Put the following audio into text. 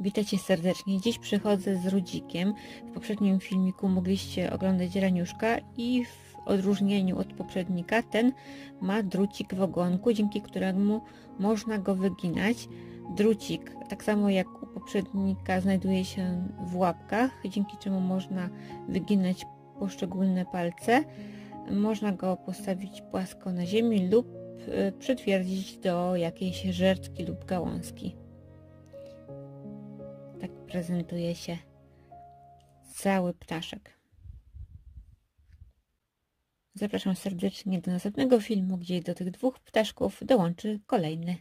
Witajcie serdecznie. Dziś przychodzę z Rudzikiem. W poprzednim filmiku mogliście oglądać Raniuszka i w odróżnieniu od poprzednika ten ma drucik w ogonku, dzięki któremu można go wyginać. Drucik, tak samo jak u poprzednika, znajduje się w łapkach, dzięki czemu można wyginać poszczególne palce. Można go postawić płasko na ziemi lub y, przytwierdzić do jakiejś żertki lub gałązki. Tak prezentuje się cały ptaszek. Zapraszam serdecznie do następnego filmu, gdzie do tych dwóch ptaszków dołączy kolejny.